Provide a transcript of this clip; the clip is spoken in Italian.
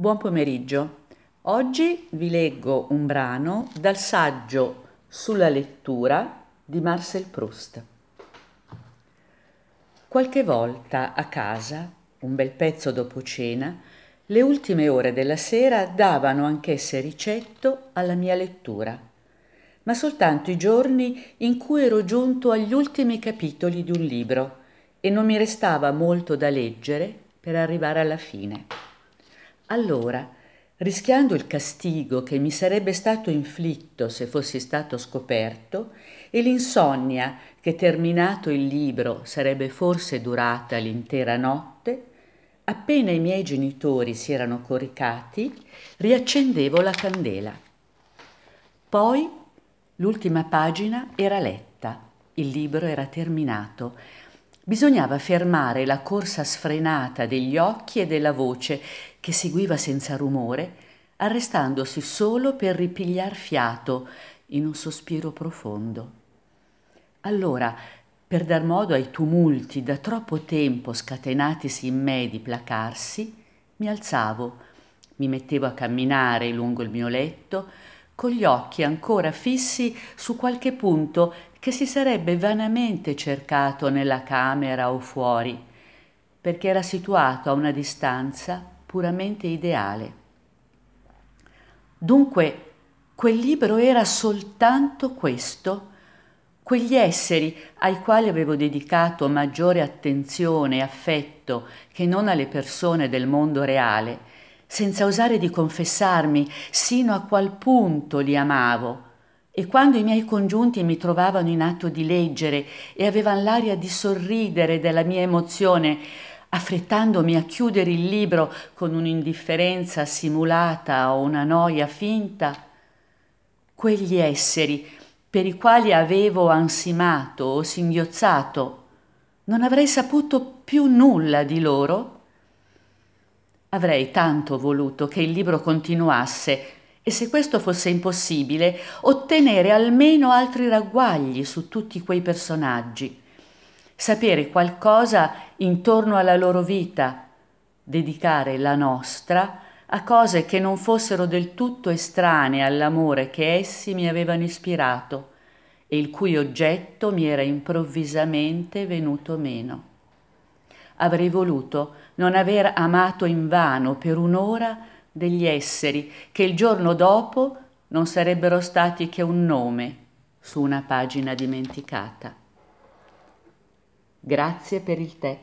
Buon pomeriggio. Oggi vi leggo un brano dal saggio sulla lettura di Marcel Proust. Qualche volta a casa, un bel pezzo dopo cena, le ultime ore della sera davano anch'esse ricetto alla mia lettura, ma soltanto i giorni in cui ero giunto agli ultimi capitoli di un libro e non mi restava molto da leggere per arrivare alla fine. Allora, rischiando il castigo che mi sarebbe stato inflitto se fossi stato scoperto e l'insonnia che terminato il libro sarebbe forse durata l'intera notte, appena i miei genitori si erano coricati, riaccendevo la candela. Poi l'ultima pagina era letta, il libro era terminato Bisognava fermare la corsa sfrenata degli occhi e della voce che seguiva senza rumore, arrestandosi solo per ripigliar fiato in un sospiro profondo. Allora, per dar modo ai tumulti da troppo tempo scatenatisi in me di placarsi, mi alzavo, mi mettevo a camminare lungo il mio letto, con gli occhi ancora fissi su qualche punto che si sarebbe vanamente cercato nella camera o fuori, perché era situato a una distanza puramente ideale. Dunque, quel libro era soltanto questo, quegli esseri ai quali avevo dedicato maggiore attenzione e affetto che non alle persone del mondo reale, senza osare di confessarmi sino a qual punto li amavo. E quando i miei congiunti mi trovavano in atto di leggere e avevano l'aria di sorridere della mia emozione, affrettandomi a chiudere il libro con un'indifferenza simulata o una noia finta, quegli esseri per i quali avevo ansimato o singhiozzato, non avrei saputo più nulla di loro? Avrei tanto voluto che il libro continuasse e se questo fosse impossibile, ottenere almeno altri ragguagli su tutti quei personaggi, sapere qualcosa intorno alla loro vita, dedicare la nostra a cose che non fossero del tutto estranee all'amore che essi mi avevano ispirato e il cui oggetto mi era improvvisamente venuto meno avrei voluto non aver amato invano per un'ora degli esseri che il giorno dopo non sarebbero stati che un nome su una pagina dimenticata. Grazie per il tè.